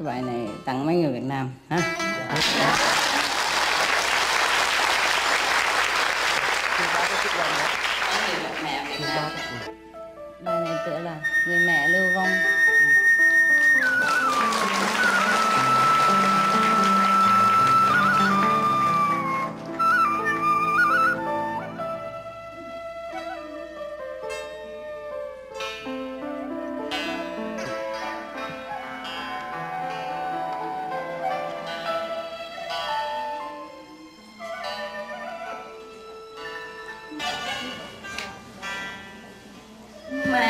cái bài này tặng mấy người Việt Nam ha. Ừ. bài này tựa là người mẹ lưu vong mẹ